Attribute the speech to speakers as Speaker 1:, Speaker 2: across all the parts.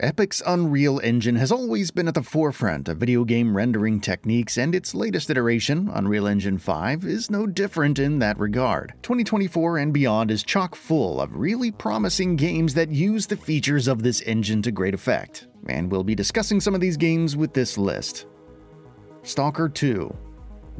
Speaker 1: Epic's Unreal Engine has always been at the forefront of video game rendering techniques, and its latest iteration, Unreal Engine 5, is no different in that regard. 2024 and beyond is chock full of really promising games that use the features of this engine to great effect, and we'll be discussing some of these games with this list. Stalker 2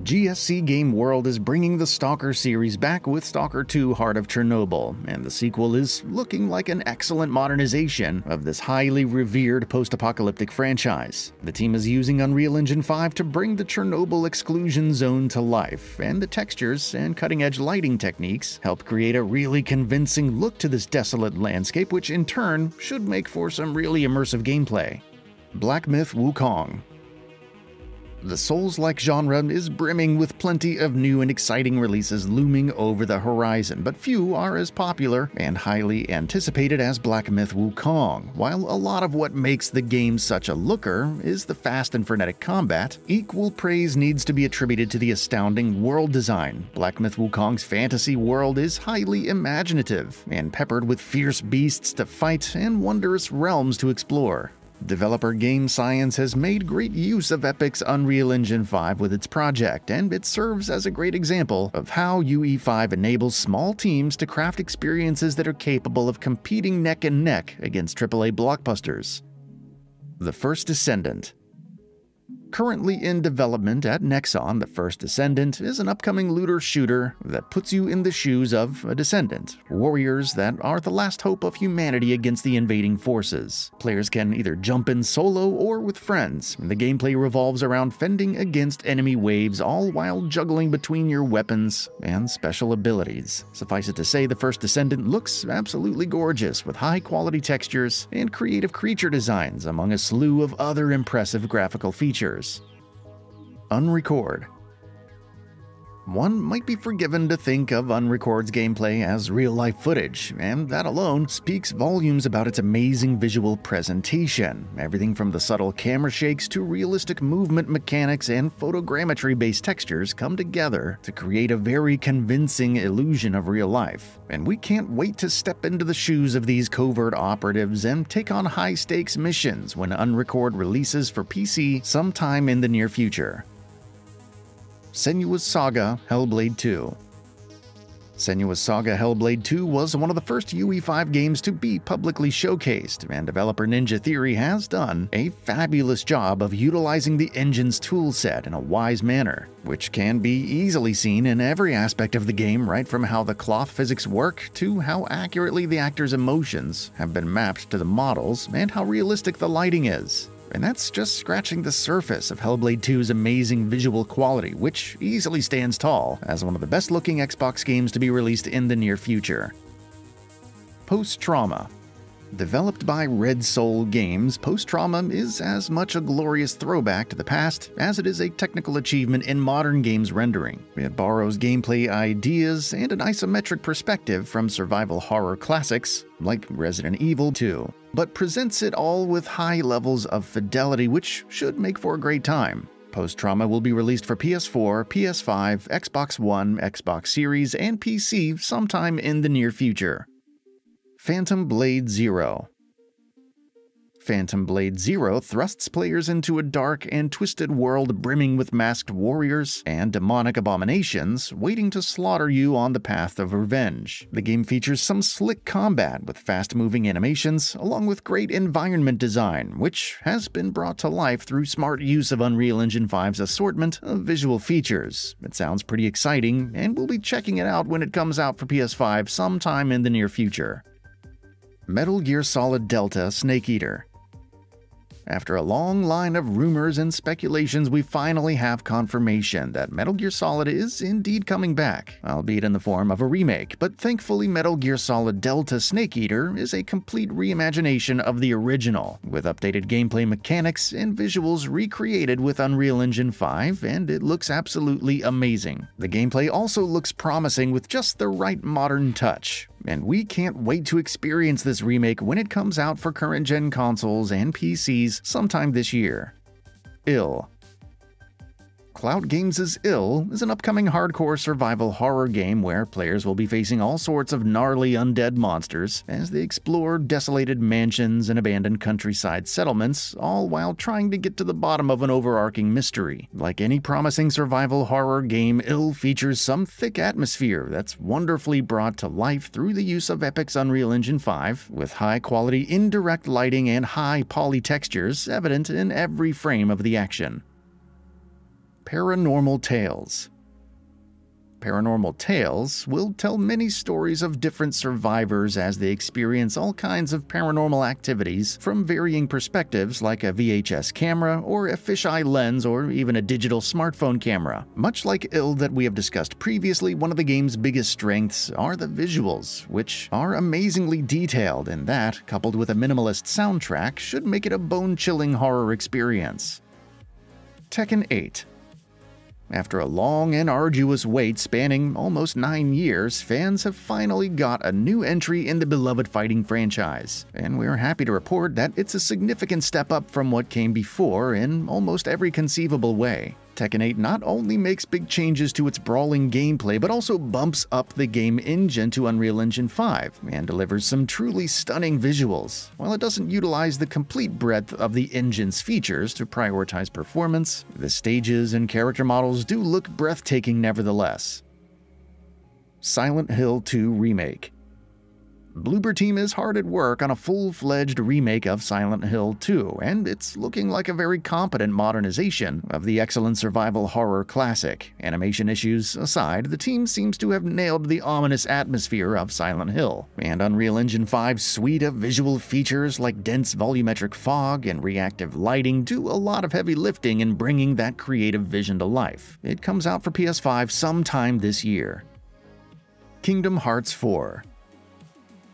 Speaker 1: GSC Game World is bringing the Stalker series back with Stalker 2 Heart of Chernobyl, and the sequel is looking like an excellent modernization of this highly revered post-apocalyptic franchise. The team is using Unreal Engine 5 to bring the Chernobyl exclusion zone to life, and the textures and cutting-edge lighting techniques help create a really convincing look to this desolate landscape, which in turn should make for some really immersive gameplay. Black Myth Wukong the Souls-like genre is brimming with plenty of new and exciting releases looming over the horizon, but few are as popular and highly anticipated as Black Myth Wukong. While a lot of what makes the game such a looker is the fast and frenetic combat, equal praise needs to be attributed to the astounding world design. Black Myth Wukong's fantasy world is highly imaginative and peppered with fierce beasts to fight and wondrous realms to explore. Developer Game Science has made great use of Epic's Unreal Engine 5 with its project, and it serves as a great example of how UE5 enables small teams to craft experiences that are capable of competing neck and neck against AAA blockbusters. The First Descendant Currently in development at Nexon, The First Descendant is an upcoming looter shooter that puts you in the shoes of a descendant, warriors that are the last hope of humanity against the invading forces. Players can either jump in solo or with friends, and the gameplay revolves around fending against enemy waves all while juggling between your weapons and special abilities. Suffice it to say, The First Descendant looks absolutely gorgeous with high quality textures and creative creature designs among a slew of other impressive graphical features. Unrecord one might be forgiven to think of Unrecord's gameplay as real-life footage, and that alone speaks volumes about its amazing visual presentation. Everything from the subtle camera shakes to realistic movement mechanics and photogrammetry-based textures come together to create a very convincing illusion of real life. And we can't wait to step into the shoes of these covert operatives and take on high-stakes missions when Unrecord releases for PC sometime in the near future. Senua's Saga Hellblade 2 Senua's Saga Hellblade 2 was one of the first UE5 games to be publicly showcased, and developer Ninja Theory has done a fabulous job of utilizing the engine's toolset in a wise manner, which can be easily seen in every aspect of the game right from how the cloth physics work to how accurately the actors' emotions have been mapped to the models and how realistic the lighting is. And that's just scratching the surface of Hellblade 2's amazing visual quality, which easily stands tall as one of the best looking Xbox games to be released in the near future. Post Trauma Developed by Red Soul Games, Post Trauma is as much a glorious throwback to the past as it is a technical achievement in modern games rendering. It borrows gameplay ideas and an isometric perspective from survival horror classics like Resident Evil 2, but presents it all with high levels of fidelity, which should make for a great time. Post Trauma will be released for PS4, PS5, Xbox One, Xbox Series, and PC sometime in the near future. Phantom Blade Zero Phantom Blade Zero thrusts players into a dark and twisted world brimming with masked warriors and demonic abominations waiting to slaughter you on the path of revenge. The game features some slick combat with fast-moving animations, along with great environment design, which has been brought to life through smart use of Unreal Engine 5's assortment of visual features. It sounds pretty exciting, and we'll be checking it out when it comes out for PS5 sometime in the near future. Metal Gear Solid Delta Snake Eater. After a long line of rumors and speculations, we finally have confirmation that Metal Gear Solid is indeed coming back, albeit in the form of a remake, but thankfully Metal Gear Solid Delta Snake Eater is a complete reimagination of the original, with updated gameplay mechanics and visuals recreated with Unreal Engine 5, and it looks absolutely amazing. The gameplay also looks promising with just the right modern touch, and we can't wait to experience this remake when it comes out for current gen consoles and PCs sometime this year. Ill Clout Games' Ill is an upcoming hardcore survival horror game where players will be facing all sorts of gnarly undead monsters as they explore desolated mansions and abandoned countryside settlements, all while trying to get to the bottom of an overarching mystery. Like any promising survival horror game, Ill features some thick atmosphere that's wonderfully brought to life through the use of Epic's Unreal Engine 5, with high quality indirect lighting and high poly textures evident in every frame of the action. Paranormal Tales Paranormal Tales will tell many stories of different survivors as they experience all kinds of paranormal activities from varying perspectives like a VHS camera or a fisheye lens or even a digital smartphone camera. Much like Ill that we have discussed previously, one of the game's biggest strengths are the visuals, which are amazingly detailed and that, coupled with a minimalist soundtrack, should make it a bone-chilling horror experience. Tekken 8 after a long and arduous wait spanning almost nine years, fans have finally got a new entry in the beloved fighting franchise, and we're happy to report that it's a significant step up from what came before in almost every conceivable way. Tekken 8 not only makes big changes to its brawling gameplay, but also bumps up the game engine to Unreal Engine 5 and delivers some truly stunning visuals. While it doesn't utilize the complete breadth of the engine's features to prioritize performance, the stages and character models do look breathtaking nevertheless. Silent Hill 2 Remake Bloober Team is hard at work on a full-fledged remake of Silent Hill 2, and it's looking like a very competent modernization of the excellent survival horror classic. Animation issues aside, the team seems to have nailed the ominous atmosphere of Silent Hill, and Unreal Engine 5's suite of visual features like dense volumetric fog and reactive lighting do a lot of heavy lifting in bringing that creative vision to life. It comes out for PS5 sometime this year. Kingdom Hearts 4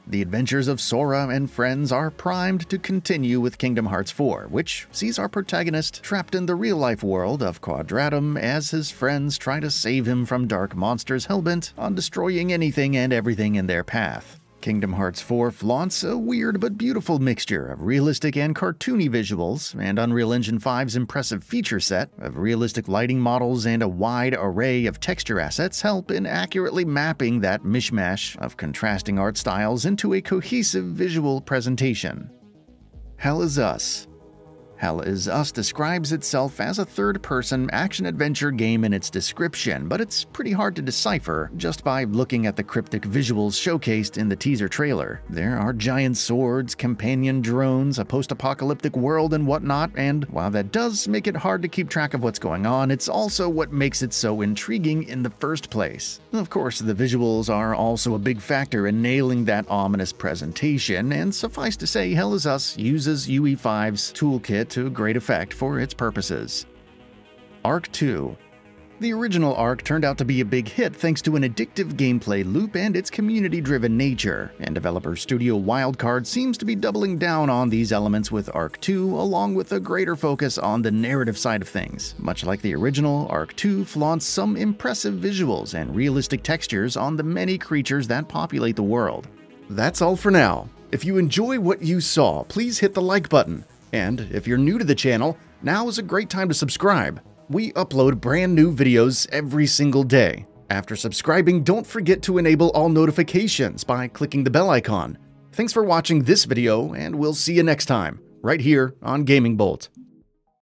Speaker 1: the adventures of Sora and friends are primed to continue with Kingdom Hearts 4, which sees our protagonist trapped in the real-life world of Quadratum as his friends try to save him from dark monsters hellbent on destroying anything and everything in their path. Kingdom Hearts 4 flaunts a weird but beautiful mixture of realistic and cartoony visuals, and Unreal Engine 5's impressive feature set of realistic lighting models and a wide array of texture assets help in accurately mapping that mishmash of contrasting art styles into a cohesive visual presentation. Hell is Us Hell is Us describes itself as a third-person action-adventure game in its description, but it's pretty hard to decipher just by looking at the cryptic visuals showcased in the teaser trailer. There are giant swords, companion drones, a post-apocalyptic world and whatnot, and while that does make it hard to keep track of what's going on, it's also what makes it so intriguing in the first place. Of course, the visuals are also a big factor in nailing that ominous presentation, and suffice to say, Hell is Us uses UE5's toolkit to great effect for its purposes. Ark 2 the original Ark turned out to be a big hit thanks to an addictive gameplay loop and its community-driven nature, and developer Studio Wildcard seems to be doubling down on these elements with Ark 2, along with a greater focus on the narrative side of things. Much like the original, Ark 2 flaunts some impressive visuals and realistic textures on the many creatures that populate the world. That's all for now. If you enjoy what you saw, please hit the like button. And if you're new to the channel, now is a great time to subscribe. We upload brand new videos every single day. After subscribing, don't forget to enable all notifications by clicking the bell icon. Thanks for watching this video, and we'll see you next time, right here on Gaming Bolt.